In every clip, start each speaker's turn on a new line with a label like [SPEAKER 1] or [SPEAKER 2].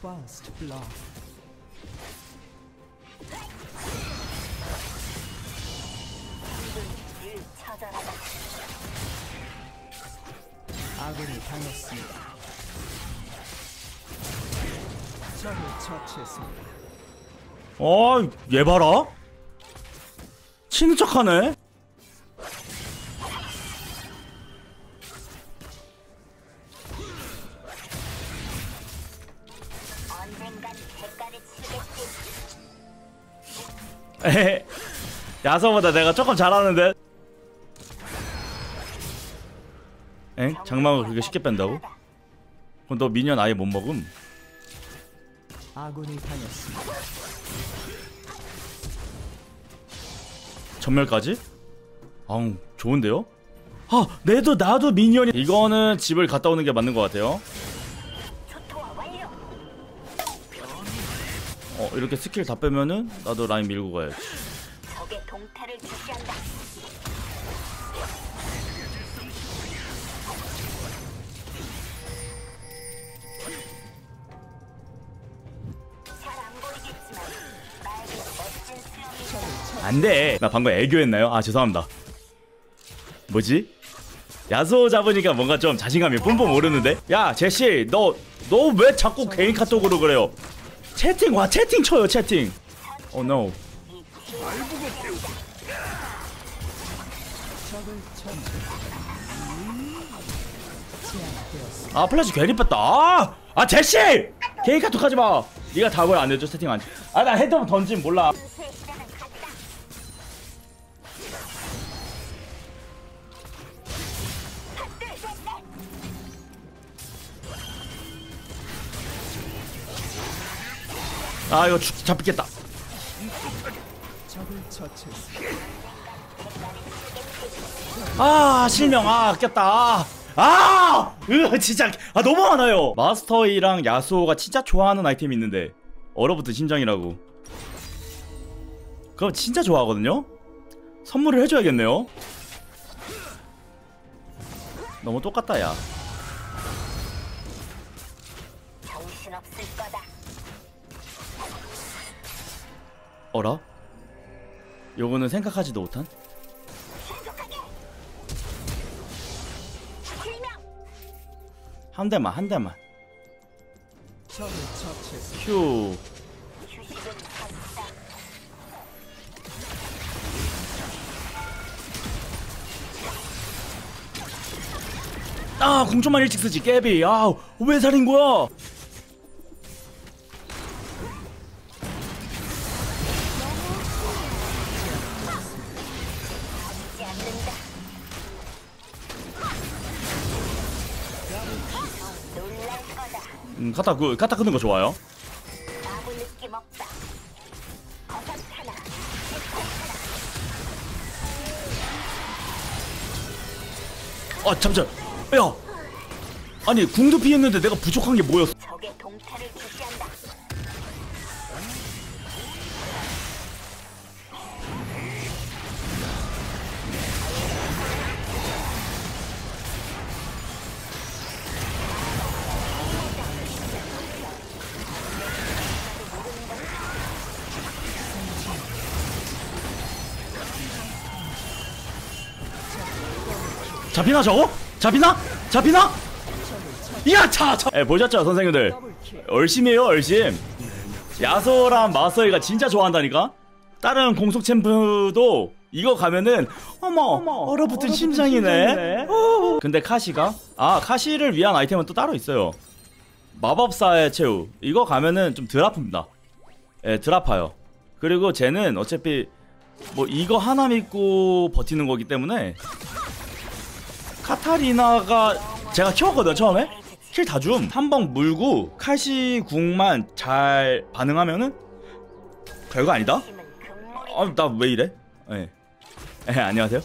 [SPEAKER 1] First blood. 아군이 당했습니다. 적을 처치했습니다.
[SPEAKER 2] 어, 얘 봐라. 치는 척하네. 에헤. 야서보다 내가 조금 잘하는데. 엥? 장막을 그렇게 쉽게 뺀다고? 그럼 너 미니언 아예 못 먹음?
[SPEAKER 1] 아군이 당했습니다.
[SPEAKER 2] 전멸까지? 아우 좋은데요? 아 내도 나도 미니언이 이거는 집을 갔다 오는 게 맞는 것 같아요 어 이렇게 스킬 다 빼면은 나도 라인 밀고 가야지
[SPEAKER 3] 적의 동태를 주시한다. 안
[SPEAKER 2] 안돼 나 방금 애교했나요? 아 죄송합니다 뭐지? 야수 잡으니까 뭔가 좀 자신감이 뿜뿜 오르는데? 야 제시 너 너 왜 자꾸 개인 카톡으로 그래요 채팅 와 채팅 쳐요 채팅. 어.
[SPEAKER 1] 제압되었습니다.
[SPEAKER 2] 아 플래시 괜히 뺐다. 아, 아 제시! 개인 카톡 하지마. 네가 답을 안 해줘 채팅 안아나 헤드폰 던짐 몰라 아 이거 죽, 잡히겠다. 아 실명. 아 아꼈다. 아 으, 진짜 아 너무 많아요. 마스터이랑 야수호가 진짜 좋아하는 아이템이 있는데 얼어붙은 심장이라고. 그럼 진짜 좋아하거든요? 선물을 해줘야겠네요? 너무 똑같다 야 어라? 요거는 생각하지도 못한? 한 대만 한 대만. 휴. 아 공초만 일찍 쓰지 깨비 아왜 살인 거야 음 카타 그 카타 끄는 거 좋아요.
[SPEAKER 3] 아
[SPEAKER 2] 잠시만 야 아니 궁도 피했는데 내가 부족한 게 뭐였어
[SPEAKER 3] 적의 동태를 주시한다.
[SPEAKER 2] 잡히나 저거? 잡히나? 잡히나? 야, 차, 차. 에, 보셨죠, 선생님들?
[SPEAKER 1] 더블킬.
[SPEAKER 2] 열심히해요, 열심. 야소랑 마서이가 진짜 좋아한다니까? 다른 공속 챔프도 이거 가면은 어머, 얼어붙은 심장이네. 어. 근데 카시가 아 카시를 위한 아이템은 또 따로 있어요. 마법사의 최후 이거 가면은 좀덜 아픕니다. 예, 덜 아파요. 그리고 쟤는 어차피 뭐 이거 하나 믿고 버티는 거기 때문에 카타리나가 제가 키웠거든요 처음에 킬 다 줌. 한 번 물고 카시 궁만 잘 반응하면은 별거 아니다. 아 나 왜 이래? 예. 예 안녕하세요.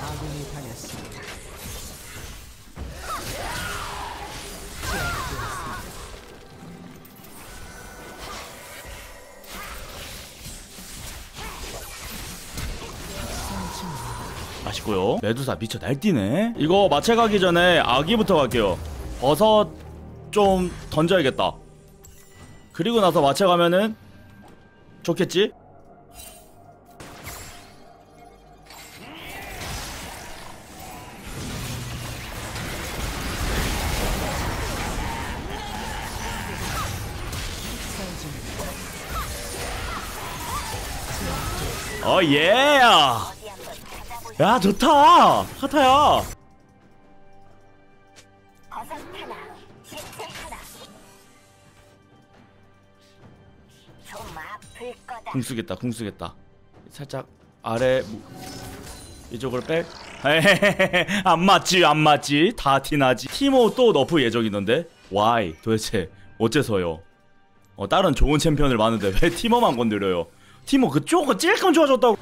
[SPEAKER 1] 아군이 당했습니다.
[SPEAKER 2] 아쉽고요 메두사 미쳐 날뛰네 이거 마체 가기 전에 아기부터 갈게요 버섯 좀 던져야겠다 그리고 나서 마체 가면은 좋겠지? 어
[SPEAKER 3] 한번 찾아보자.
[SPEAKER 2] 야 좋다.
[SPEAKER 3] 거다.
[SPEAKER 2] 궁 쓰겠다 궁 쓰겠다. 살짝 아래 무- 이쪽으로 백 에헤헤헤. 안 맞지 안 맞지. 다 티나지. 티모 또 너프 예정이던데? Why? 도대체 어째서요? 어 다른 좋은 챔피언을 많은데 왜 티모만 건드려요? 티모 그쪽은 찔끔 좋아졌다고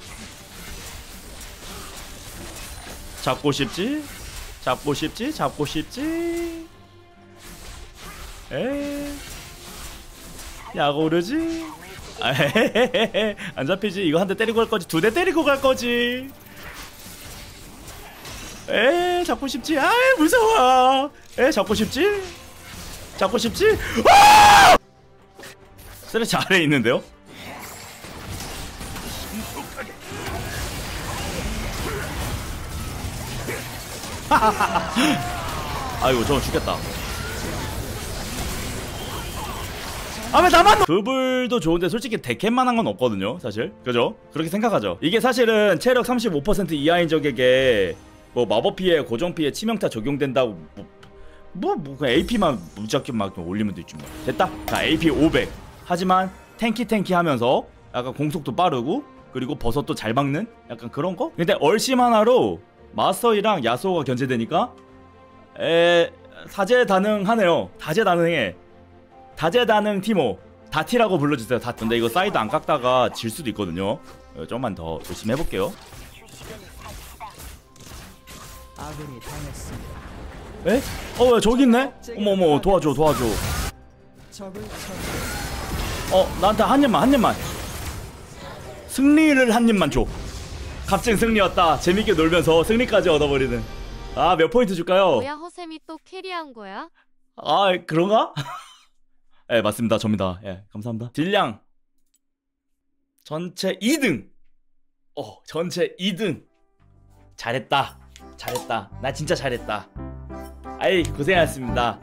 [SPEAKER 2] 잡고 싶지? 잡고 싶지? 잡고 싶지? 에약 오르지? 안 잡히지? 이거 한 대 때리고 갈 거지? 두 대 때리고 갈 거지? 에 잡고 싶지? 아 무서워. 에 잡고 싶지? 잡고 싶지? 아! 쓰레치 아래에 있는데요 아이고 저거 죽겠다. 아 왜 나만 그불도 좋은데 솔직히 데캔만한 건 없거든요 사실. 그죠? 그렇게 생각하죠. 이게 사실은 체력 35% 이하인 적에게 뭐 마법 피해 고정 피해 치명타 적용된다고 뭐, 뭐, 뭐 그냥 AP만 무작정 막 올리면 되지 뭐. 됐다. 자 AP 500 하지만 탱키 탱키 하면서 약간 공속도 빠르고 그리고 버섯도 잘 막는 약간 그런 거? 근데 얼심 하나로 마스터이랑 야소가 견제되니까 에 사제다능하네요 다재다능해 다재다능 티모 다티라고 불러주세요 다 근데 이거 사이드 안 깎다가 질 수도 있거든요 어, 좀만 더 열심히 해볼게요
[SPEAKER 3] 휴식은 삽시다.
[SPEAKER 1] 아군이 당했습니다.
[SPEAKER 2] 에? 어왜 저기 있네? 어머어머 도와줘 도와줘. 어 나한테 한 입만 한 입만 승리를 한 입만 줘 값진 승리였다. 재밌게 놀면서 승리까지 얻어버리는. 아 몇 포인트 줄까요?
[SPEAKER 4] 뭐야 허쌤이 또 carry한 거야?
[SPEAKER 2] 아 그런가? 예 맞습니다. 접니다. 예 감사합니다. 딜량. 전체 2등. 어 전체 2등. 잘했다. 잘했다. 나 진짜 잘했다. 아이 고생하셨습니다